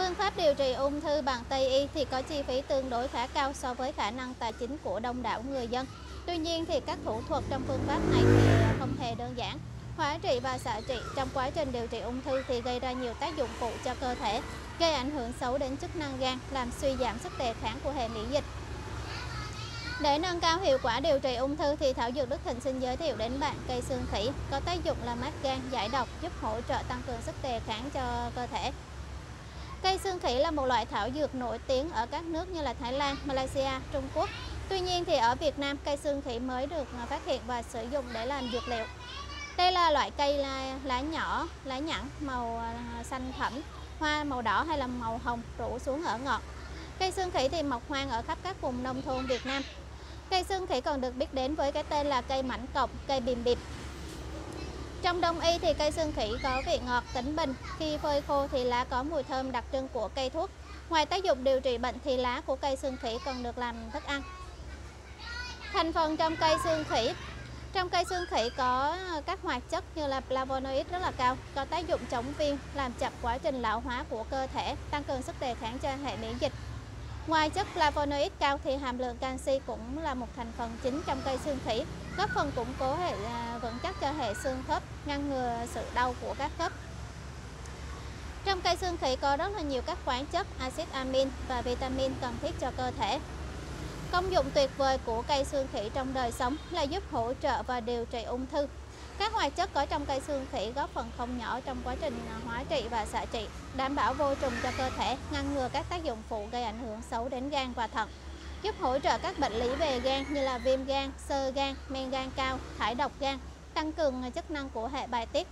Phương pháp điều trị ung thư bằng Tây y thì có chi phí tương đối khá cao so với khả năng tài chính của đông đảo người dân. Tuy nhiên thì các thủ thuật trong phương pháp này thì không hề đơn giản. Hóa trị và xạ trị trong quá trình điều trị ung thư thì gây ra nhiều tác dụng phụ cho cơ thể, gây ảnh hưởng xấu đến chức năng gan, làm suy giảm sức đề kháng của hệ miễn dịch. Để nâng cao hiệu quả điều trị ung thư thì Thảo Dược Đức Thịnh xin giới thiệu đến bạn cây xương khỉ có tác dụng là mát gan, giải độc, giúp hỗ trợ tăng cường sức đề kháng cho cơ thể. Cây xương khỉ là một loại thảo dược nổi tiếng ở các nước như là Thái Lan, Malaysia, Trung Quốc. Tuy nhiên thì ở Việt Nam, cây xương khỉ mới được à, phát hiện và sử dụng để làm dược liệu. Đây là loại cây lá, lá nhỏ, lá nhẵn, màu à, xanh thẫm, hoa màu đỏ hay là màu hồng rủ xuống ở ngọn. Cây xương khỉ thì mọc hoang ở khắp các vùng nông thôn Việt Nam. Cây xương khỉ còn được biết đến với cái tên là cây mảnh cọng, cây bìm bịp. Trong đông y thì cây xương khỉ có vị ngọt tính bình, khi phơi khô thì lá có mùi thơm đặc trưng của cây thuốc. Ngoài tác dụng điều trị bệnh thì lá của cây xương khỉ còn được làm thức ăn. Thành phần trong cây xương khỉ trong cây xương khỉ có các hoạt chất như là flavonoid rất là cao, có tác dụng chống viêm, làm chậm quá trình lão hóa của cơ thể, tăng cường sức đề kháng cho hệ miễn dịch. Ngoài chất flavonoid cao thì hàm lượng canxi cũng là một thành phần chính trong cây xương khỉ, góp phần củng cố hệ à, vững chắc cho hệ xương khớp, ngăn ngừa sự đau của các khớp. Trong cây xương khỉ có rất là nhiều các khoáng chất, axit amin và vitamin cần thiết cho cơ thể. Công dụng tuyệt vời của cây xương khỉ trong đời sống là giúp hỗ trợ và điều trị ung thư. Các hoạt chất có trong cây xương khỉ góp phần không nhỏ trong quá trình à, hóa trị và xạ trị, đảm bảo vô trùng cho cơ thể, ngăn ngừa các tác dụng phụ gây ảnh hưởng xấu đến gan và thận, giúp hỗ trợ các bệnh lý về gan như là viêm gan, sơ gan, men gan cao, thải độc gan, tăng cường à, chức năng của hệ bài tiết,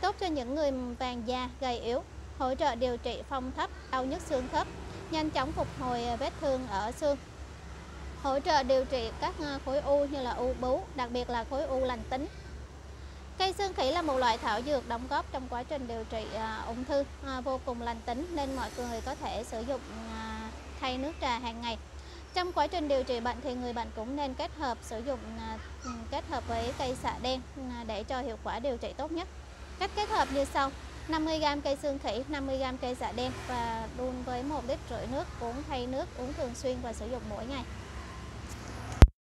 tốt cho những người vàng da, gầy yếu, hỗ trợ điều trị phong thấp, đau nhức xương khớp, nhanh chóng phục hồi à, vết thương ở xương, hỗ trợ điều trị các khối u như là u bướu, đặc biệt là khối u lành tính. Cây xương khỉ là một loại thảo dược đóng góp trong quá trình điều trị à, ung thư à, vô cùng lành tính nên mọi người có thể sử dụng à, thay nước trà hàng ngày. Trong quá trình điều trị bệnh thì người bệnh cũng nên kết hợp sử dụng à, kết hợp với cây xạ đen à, để cho hiệu quả điều trị tốt nhất. Cách kết hợp như sau: 50g cây xương khỉ, 50g cây xạ đen và đun với 1 lít rưỡi nước, uống thay nước, uống thường xuyên và sử dụng mỗi ngày.